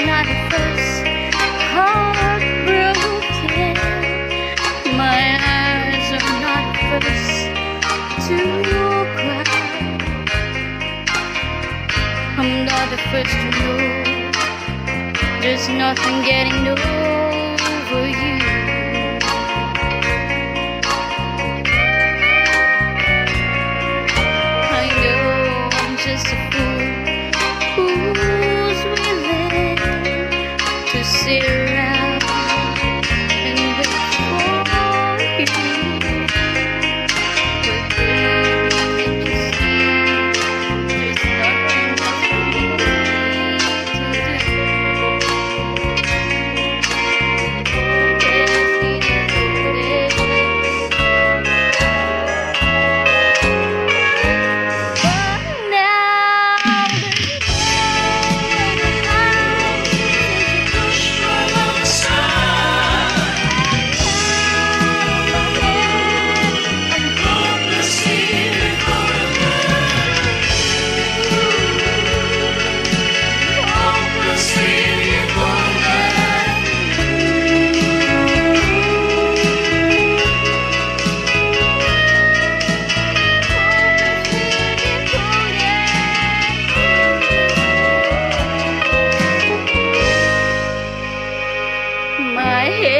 not the first heartbroken. My eyes are not first to cry. I'm not the first to know. There's nothing getting over you. my hair.